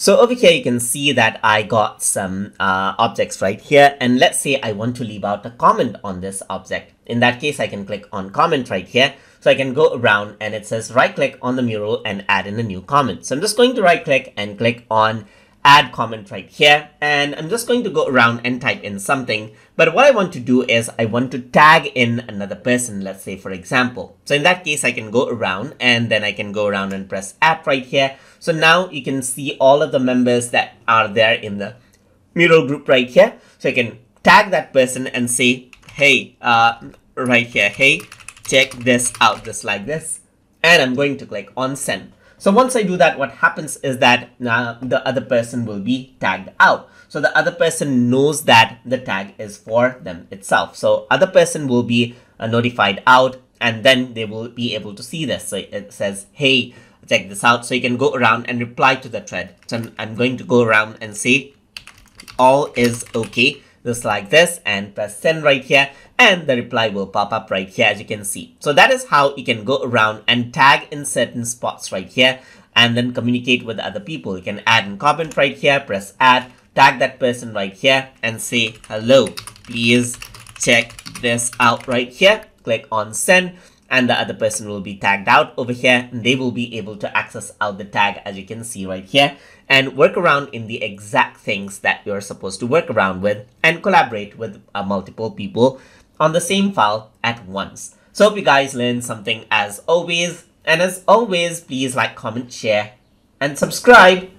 So over here, you can see that I got some uh, objects right here. And let's say I want to leave out a comment on this object. In that case, I can click on comment right here. So I can go around and it says right click on the mural and add in a new comment. So I'm just going to right click and click on add comment right here. And I'm just going to go around and type in something. But what I want to do is I want to tag in another person, let's say for example. So in that case, I can go around and then I can go around and press add right here. So now you can see all of the members that are there in the mural group right here. So I can tag that person and say, hey, uh, right here, hey, check this out, just like this. And I'm going to click on send. So once I do that, what happens is that now the other person will be tagged out. So the other person knows that the tag is for them itself. So other person will be uh, notified out and then they will be able to see this. So it says, hey, check this out. So you can go around and reply to the thread. So I'm going to go around and say all is okay just like this and press send right here and the reply will pop up right here as you can see. So that is how you can go around and tag in certain spots right here and then communicate with other people. You can add and comment right here, press add, tag that person right here and say hello. Please check this out right here. Click on send and the other person will be tagged out over here and they will be able to access out the tag as you can see right here and work around in the exact things that you're supposed to work around with and collaborate with uh, multiple people on the same file at once. So hope you guys learned something as always and as always please like, comment, share and subscribe